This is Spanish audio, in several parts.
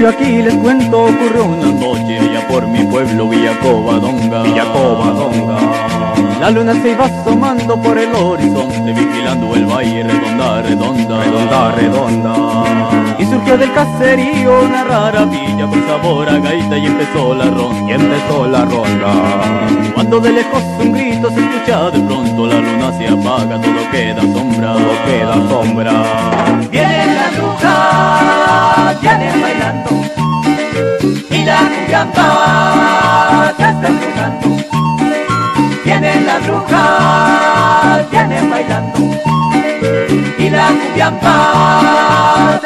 Yo aquí les cuento ocurrió una noche allá por mi pueblo Villacobadonga. Villacobadonga. La luna se iba asomando por el horizonte, vigilando el valle redonda, redonda, Redonda, redonda. Y surgió del caserío una rara villa con sabor a gaita y empezó la ronda. Y empezó la ronda. Cuando de lejos un grito se escucha de pronto, la luna se apaga, todo queda sombra, Todo queda sombra. Viene la cuyamba se está embrujando. Viene la bruja, viene bailando y la cuyamba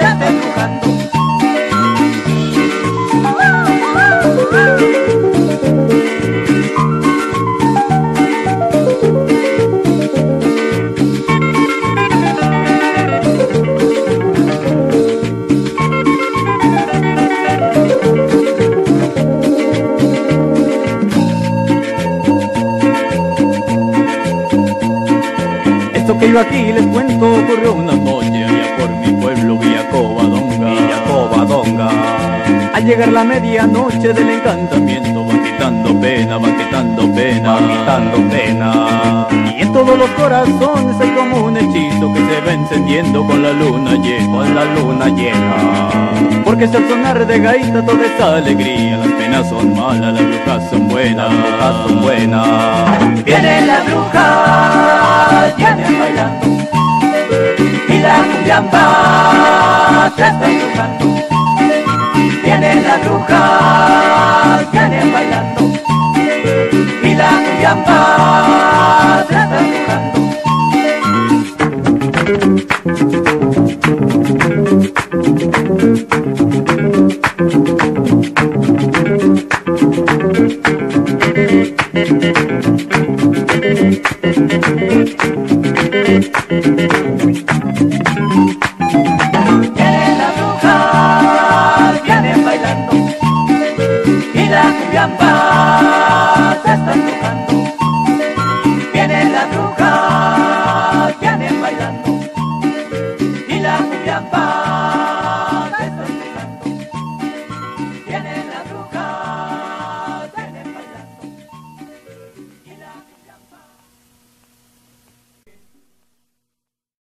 que yo aquí les cuento ocurrió una noche allá por mi pueblo Villacobadonga. Villacobadonga. Al llegar la medianoche del encantamiento van quitando pena, van quitando pena, Va quitando pena. Y en todos los corazones hay como un hechizo que se va encendiendo con la luna llena. Con la luna llena. Porque es el sonar de gaita toda esa alegría, las penas son malas, las brujas son buenas, Las brujas son buenas. Viene la bruja, se está embrujando. Viene la bruja, viene bailando y la cuyamba se está embrujando. Y la